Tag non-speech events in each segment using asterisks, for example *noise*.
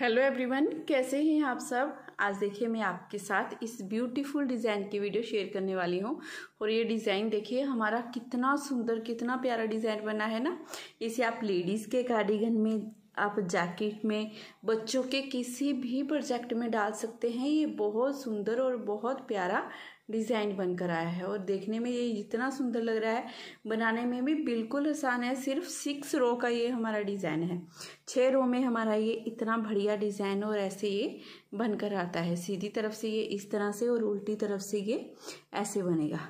Hello everyone कैसे हैं आप सब? आज देखिए मैं आपके साथ इस ब्यूटीफुल डिज़ाइन की वीडियो शेयर करने वाली हूँ। और ये डिज़ाइन देखिए, हमारा कितना सुंदर, कितना प्यारा डिज़ाइन बना है ना? इसे आप लेडीज़ के कार्डिगन में आप जैकेट में बच्चों के किसी भी प्रोजेक्ट में डाल सकते हैं। ये बहुत सुंदर और बहुत प्यारा डिज़ाइन बनकर आया है और देखने में ये इतना सुंदर लग रहा है। बनाने में भी बिल्कुल आसान है। सिर्फ़ सिक्स रो का ये हमारा डिज़ाइन है। छः रो में हमारा ये इतना बढ़िया डिज़ाइन और ऐसे ये बनकर आता है। सीधी तरफ़ से ये इस तरह से और उल्टी तरफ़ से ये ऐसे बनेगा।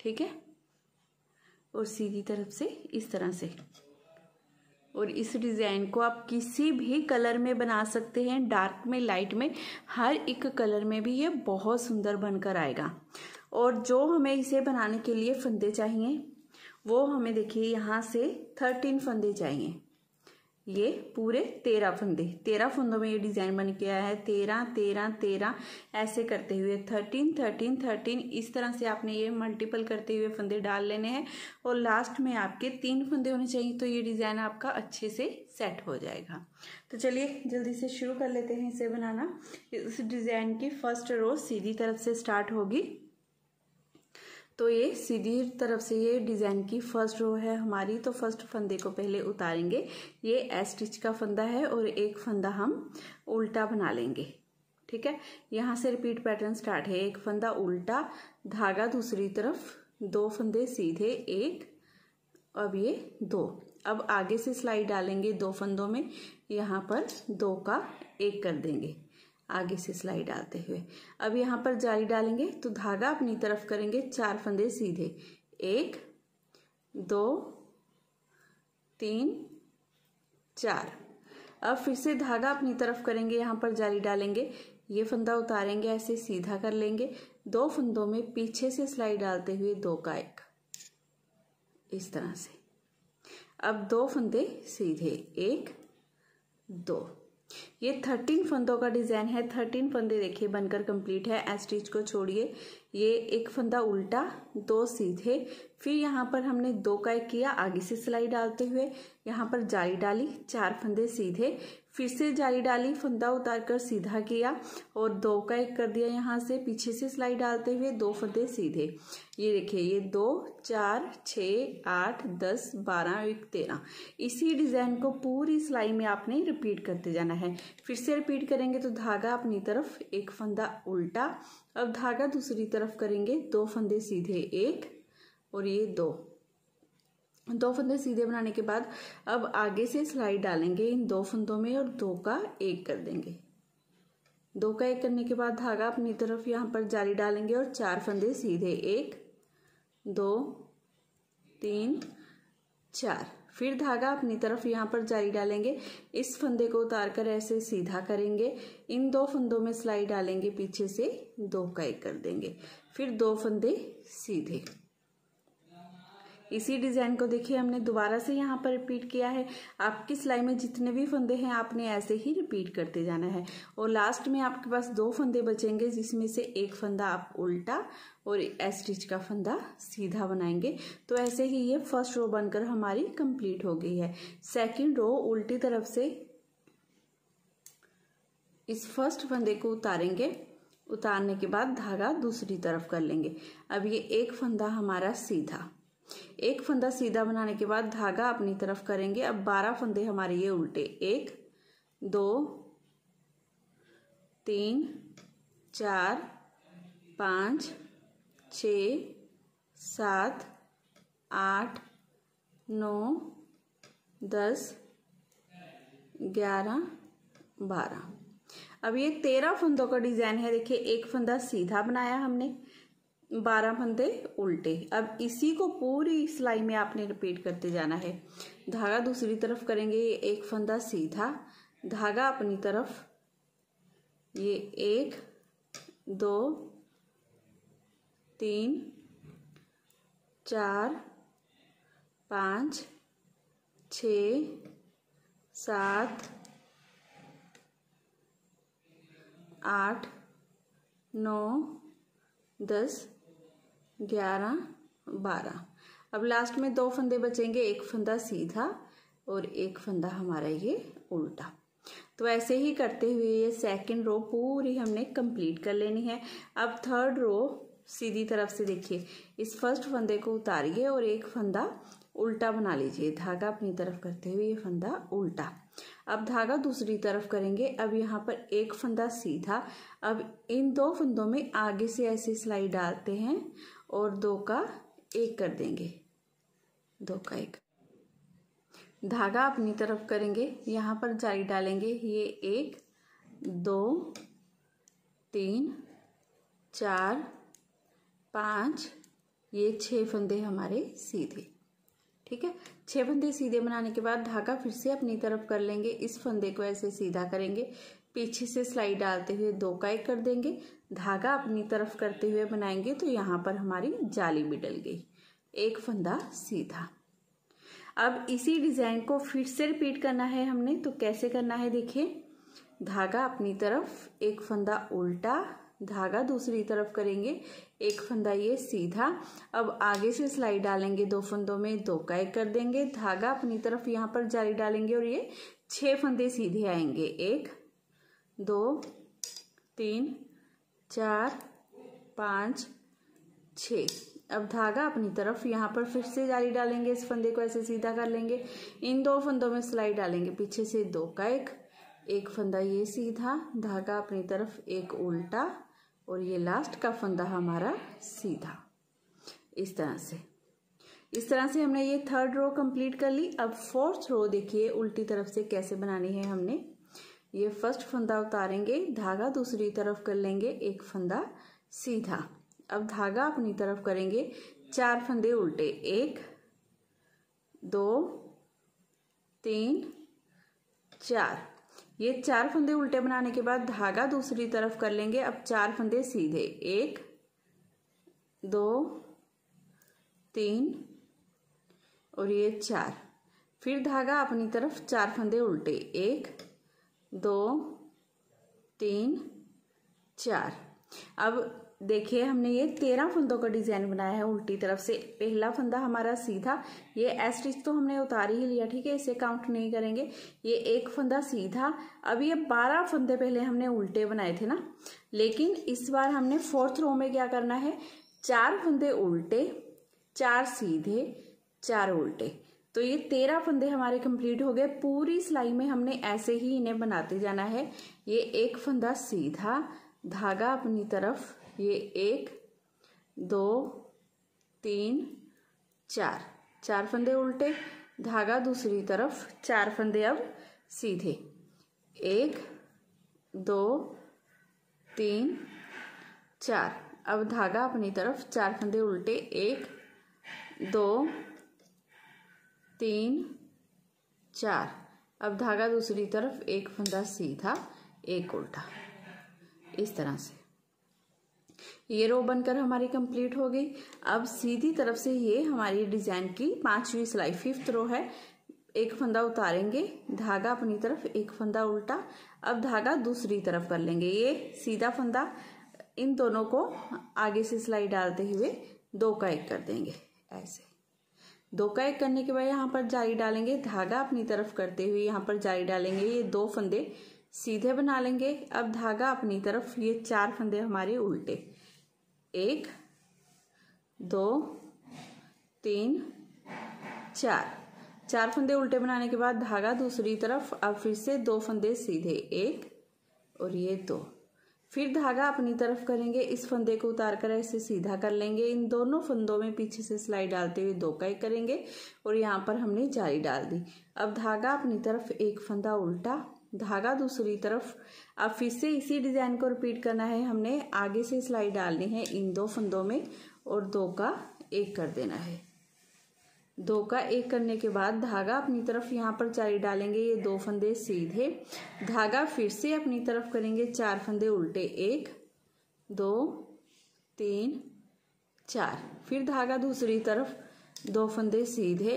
ठीक है? और सीधी तरफ़ से इस तरह से। और इस डिज़ाइन को आप किसी भी कलर में बना सकते हैं। डार्क में, लाइट में, हर एक कलर में भी ये बहुत सुंदर बनकर आएगा। और जो हमें इसे बनाने के लिए फंदे चाहिए, वो हमें देखिए, यहाँ से थर्टीन फंदे चाहिए। ये पूरे तेरह फंदे। तेरह फंदों में ये डिज़ाइन बन के आया है। तेरह तेरह तेरह, ऐसे करते हुए। थर्टीन थर्टीन थर्टीन इस तरह से आपने ये मल्टीपल करते हुए फंदे डाल लेने हैं। और लास्ट में आपके तीन फंदे होने चाहिए तो ये डिज़ाइन आपका अच्छे से सेट हो जाएगा। तो चलिए, जल्दी से शुरू कर लेते हैं इसे बनाना। इस डिज़ाइन की फ़र्स्ट रो सीधी तरफ़ से स्टार्ट होगी। तो ये सीधी तरफ़ से ये डिज़ाइन की फ़र्स्ट रो है हमारी। तो फ़र्स्ट फंदे को पहले उतारेंगे। ये एस स्टिच का फंदा है और एक फंदा हम उल्टा बना लेंगे। ठीक है? यहाँ से रिपीट पैटर्न स्टार्ट है। एक फंदा उल्टा, धागा दूसरी तरफ़, दो फंदे सीधे, एक, अब ये दो। अब आगे से सिलाई डालेंगे दो फंदों में। यहाँ पर दो का एक कर देंगे। आगे से सिलाई डालते हुए। अब यहाँ पर जाली डालेंगे तो धागा अपनी तरफ़ करेंगे चार फंदे सीधे। एक, दो, तीन, चार। अब फिर से धागा अपनी तरफ़ करेंगे, यहाँ पर जाली डालेंगे। ये फंदा उतारेंगे, ऐसे सीधा कर लेंगे। दो फंदों में पीछे से सिलाई डालते हुए दो का एक। इस तरह से। अब दो फंदे सीधे। एक, दो। ये थर्टीन फंदों का डिज़ाइन है। थर्टीन फंदे देखिए, बनकर कंप्लीट है। एस स्टिच को छोड़िए। ये एक फंदा उल्टा, दो सीधे। फिर यहाँ पर हमने दो का एक किया, आगे से सिलाई डालते हुए। यहाँ पर जाली डाली, चार फंदे सीधे। फिर से जाली डाली, फंदा उतार कर सीधा किया और दो का एक कर दिया यहाँ से। पीछे से सिलाई डालते हुए दो फंदे सीधे। ये देखिए, ये दो, चार छ आठ, दस, बारह एक तेरह। इसी डिज़ाइन को पूरी सिलाई में आपने रिपीट करते जाना है। फिर से रिपीट करेंगे तो धागा अपनी तरफ़ एक फंदा उल्टा अब धागा दूसरी तरफ़ करेंगे, दो फंदे सीधे एक और ये दो। दो फंदे सीधे बनाने के बाद अब आगे से सिलाई डालेंगे इन दो फंदों में और दो का एक कर देंगे। दो का एक करने के बाद धागा अपनी तरफ़ यहाँ पर जाली डालेंगे और चार फंदे सीधे एक, दो, तीन, चार। फिर धागा अपनी तरफ़ यहाँ पर जारी डालेंगे। इस फंदे को उतार कर ऐसे सीधा करेंगे। इन दो फंदों में सिलाई डालेंगे, पीछे से दो का एक कर देंगे। फिर दो फंदे सीधे। इसी डिज़ाइन को देखिए, हमने दोबारा से यहाँ पर रिपीट किया है। आपकी सिलाई में जितने भी फंदे हैं, आपने ऐसे ही रिपीट करते जाना है। और लास्ट में आपके पास दो फंदे बचेंगे, जिसमें से एक फंदा आप उल्टा और स्टिच का फंदा सीधा बनाएँगे। तो ऐसे ही ये फ़र्स्ट रो बनकर हमारी कंप्लीट हो गई है। सेकेंड रो उल्टी तरफ़ से इस फ़र्स्ट फंदे को उतारेंगे। उतारने के बाद धागा दूसरी तरफ़ कर लेंगे। अब ये एक फंदा हमारा सीधा। एक फंदा सीधा बनाने के बाद धागा अपनी तरफ़ करेंगे। अब बारह फंदे हमारे ये उल्टे। एक, दो, तीन, चार, पाँच छ सात, आठ, नौ, दस, ग्यारह, बारह। अब ये तेरह फंदों का डिज़ाइन है। देखिए, एक फंदा सीधा बनाया हमने। बारह फंदे उल्टे। अब इसी को पूरी सिलाई में आपने रिपीट करते जाना है। धागा दूसरी तरफ़ करेंगे ये एक फंदा सीधा। धागा अपनी तरफ़, ये एक, दो, तीन, चार, पाँच, छ, सात, आठ, नौ, दस ग्यारह, बारह। अब लास्ट में दो फंदे बचेंगे, एक फंदा सीधा और एक फंदा हमारा ये उल्टा। तो ऐसे ही करते हुए ये सेकंड रो पूरी हमने कंप्लीट कर लेनी है। अब थर्ड रो सीधी तरफ़ से देखिए, इस फ़र्स्ट फंदे को उतारिए और एक फंदा उल्टा बना लीजिए। धागा अपनी तरफ़ करते हुए ये फंदा उल्टा। अब धागा दूसरी तरफ़ करेंगे। अब यहाँ पर एक फंदा सीधा। अब इन दो फंदों में आगे से ऐसे सिलाई डालते हैं और दो का एक कर देंगे। दो का एक। धागा अपनी तरफ़ करेंगे। यहाँ पर जारी डालेंगे। ये एक, दो, तीन, चार, पाँच। ये छः फंदे हमारे सीधे। ठीक है? छः फंदे सीधे बनाने के बाद धागा फिर से अपनी तरफ़ कर लेंगे। इस फंदे को ऐसे सीधा करेंगे। पीछे से सिलाई डालते हुए दो का एक कर देंगे। धागा अपनी तरफ़ करते हुए बनाएँगे तो यहाँ पर हमारी जाली भी डल गई। एक फंदा सीधा। अब इसी डिज़ाइन को फिर से रिपीट करना है हमने तो कैसे करना है देखिए। धागा अपनी तरफ़, एक फंदा उल्टा, धागा दूसरी तरफ़ करेंगे, एक फंदा ये सीधा। अब आगे से सिलाई डालेंगे दो फंदों में, दो का एक कर देंगे। धागा अपनी तरफ़ यहाँ पर जाली डालेंगे और ये छह फंदे सीधे आएँगे। एक, दो, तीन चार, पाँच, छ। अब धागा अपनी तरफ़, यहाँ पर फिर से जारी डालेंगे, इस फंदे को ऐसे सीधा कर लेंगे। इन दो फंदों में सिलाई डालेंगे, पीछे से दो का एक। एक फंदा ये सीधा, धागा अपनी तरफ़, एक उल्टा, और ये लास्ट का फंदा हमारा सीधा। इस तरह से। इस तरह से हमने ये थर्ड रो कंप्लीट कर ली। अब फोर्थ रो देखिए, उल्टी तरफ़ से कैसे बनानी है हमने। ये फ़र्स्ट फंदा उतारेंगे, धागा दूसरी तरफ़ कर लेंगे, एक फंदा सीधा। अब धागा अपनी तरफ़ करेंगे, चार फंदे उल्टे, एक, दो, तीन, चार। ये चार फंदे उल्टे बनाने के बाद धागा दूसरी तरफ़ कर लेंगे, अब चार फंदे सीधे, एक, दो, तीन और ये चार। फिर धागा अपनी तरफ़ चार फंदे उल्टे, एक दो, तीन, चार। अब देखिए, हमने ये तेरह फंदों का डिज़ाइन बनाया है उल्टी तरफ़ से। पहला फंदा हमारा सीधा ये एस स्टिच तो हमने उतार ही लिया, ठीक है? इसे काउंट नहीं करेंगे। ये एक फंदा सीधा अब ये बारह फंदे पहले हमने उल्टे बनाए थे ना? लेकिन इस बार हमने फोर्थ रो में क्या करना है? चार फंदे उल्टे, चार सीधे, चार उल्टे। तो ये तेरह फंदे हमारे कंप्लीट हो गए। पूरी सिलाई में हमने ऐसे ही इन्हें बनाते जाना है। ये एक फंदा सीधा धागा अपनी तरफ़, ये एक, दो, तीन, चार। चार फंदे उल्टे, धागा दूसरी तरफ़, चार फंदे अब सीधे। एक, दो, तीन, चार। अब धागा अपनी तरफ़, चार फंदे उल्टे, एक, दो तीन, चार। अब धागा दूसरी तरफ़, एक फंदा सीधा, एक उल्टा। इस तरह से। ये रो बनकर हमारी कंप्लीट हो गई। अब सीधी तरफ़ से ये हमारी डिज़ाइन की पांचवी सिलाई फिफ्थ रो है। एक फंदा उतारेंगे। धागा अपनी तरफ़, एक फंदा उल्टा। अब धागा दूसरी तरफ़ कर लेंगे। ये सीधा फंदा। इन दोनों को आगे से सिलाई डालते हुए दो का एक कर देंगे। ऐसे। दो का एक करने के बाद यहाँ पर जारी डालेंगे धागा अपनी तरफ़ करते हुए। यहाँ पर जारी डालेंगे ये दो फंदे सीधे बना लेंगे। अब धागा अपनी तरफ़, ये चार फंदे हमारे उल्टे। एक, दो, तीन, चार। चार फंदे उल्टे बनाने के बाद धागा दूसरी तरफ़, अब फिर से दो फंदे सीधे। एक और ये दो। फिर धागा अपनी तरफ़ करेंगे, इस फंदे को उतार कर ऐसे सीधा कर लेंगे। इन दोनों फंदों में पीछे से सिलाई डालते हुए दो का एक करेंगे और यहाँ पर हमने जारी डाल दी। अब धागा अपनी तरफ़ एक फंदा उल्टा, धागा दूसरी तरफ़। अब फिर से इसी डिज़ाइन को रिपीट करना है। हमने आगे से सिलाई डालनी है इन दो फंदों में और दो का एक कर देना है। दो का एक करने के बाद धागा अपनी तरफ़ यहाँ पर चारी डालेंगे, ये दो फंदे सीधे। धागा फिर से अपनी तरफ़ करेंगे, चार फंदे उल्टे, एक, दो, तीन, चार। फिर धागा दूसरी तरफ़, दो फंदे सीधे।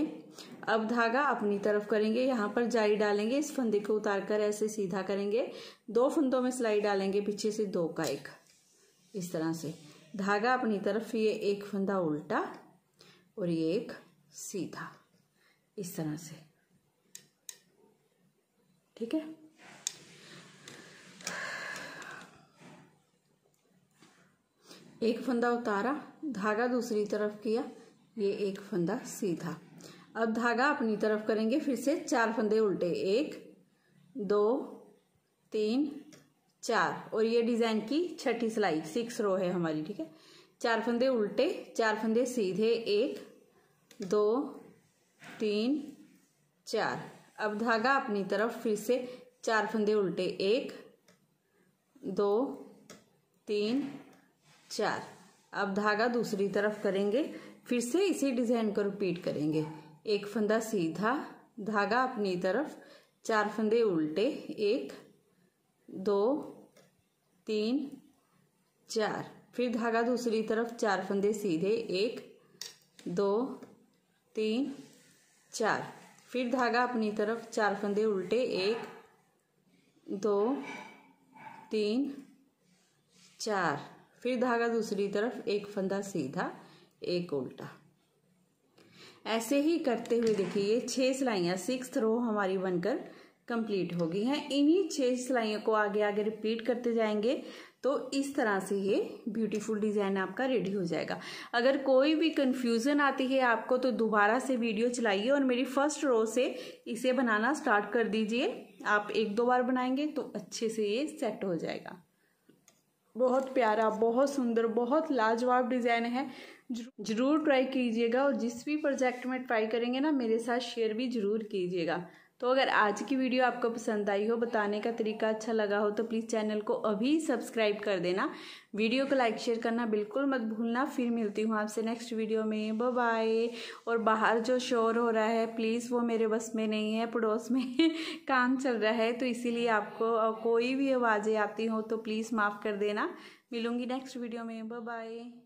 अब धागा अपनी तरफ़ करेंगे, यहाँ पर जारी डालेंगे, इस फंदे को उतार कर ऐसे सीधा करेंगे। दो फंदों में सिलाई डालेंगे, पीछे से दो का एक, इस तरह से। धागा अपनी तरफ़, ये एक फंदा उल्टा और ये एक सीधा, इस तरह से। ठीक है? एक फंदा उतारा, धागा दूसरी तरफ़ किया, ये एक फंदा सीधा। अब धागा अपनी तरफ़ करेंगे, फिर से चार फंदे उल्टे। एक, दो, तीन, चार। और ये डिज़ाइन की छठी सिलाई, सिक्स रो है हमारी, ठीक है? चार फंदे उल्टे, चार फंदे सीधे, एक दो, तीन, चार। अब धागा अपनी तरफ़ फिर से चार फंदे उल्टे। एक, दो, तीन, चार। अब धागा दूसरी तरफ़ करेंगे, फिर से इसी डिज़ाइन को रिपीट करेंगे। एक फंदा सीधा, धागा अपनी तरफ़ चार फंदे उल्टे। एक, दो, तीन, चार। फिर धागा दूसरी तरफ़ चार फंदे सीधे। एक, दो तीन, चार। फिर धागा अपनी तरफ़, चार फंदे उल्टे, एक, दो, तीन, चार। फिर धागा दूसरी तरफ़, एक फंदा सीधा, एक उल्टा। ऐसे ही करते हुए देखिए, ये छह सिलाइयाँ सिक्स रो हमारी बनकर कंप्लीट हो गई हैं। इन्हीं छह सिलाइयों को आगे आगे रिपीट करते जाएँगे। तो इस तरह से ये ब्यूटीफुल डिज़ाइन आपका रेडी हो जाएगा। अगर कोई भी कन्फ्यूज़न आती है आपको तो दोबारा से वीडियो चलाइए और मेरी फ़र्स्ट रो से इसे बनाना स्टार्ट कर दीजिए। आप एक दो बार बनाएँगे तो अच्छे से ये सेट हो जाएगा। बहुत प्यारा, बहुत सुंदर, बहुत लाजवाब डिज़ाइन है। ज़रूर ट्राई कीजिएगा और जिस भी प्रोजेक्ट में ट्राई करेंगे ना, मेरे साथ शेयर भी ज़रूर कीजिएगा। तो अगर आज की वीडियो आपको पसंद आई हो, बताने का तरीका अच्छा लगा हो तो प्लीज़ चैनल को अभी सब्सक्राइब कर देना। वीडियो को लाइक, शेयर करना बिल्कुल मत भूलना। फिर मिलती हूँ आपसे नेक्स्ट वीडियो में। बाय और बाहर जो शोर हो रहा है, प्लीज़ वो मेरे बस में नहीं है, पड़ोस में *laughs* काम चल रहा है तो इसीलिए आपको कोई भी आवाज़ें आती हो तो प्लीज़ माफ़ कर देना। मिलूँगी नेक्स्ट वीडियो में। बाय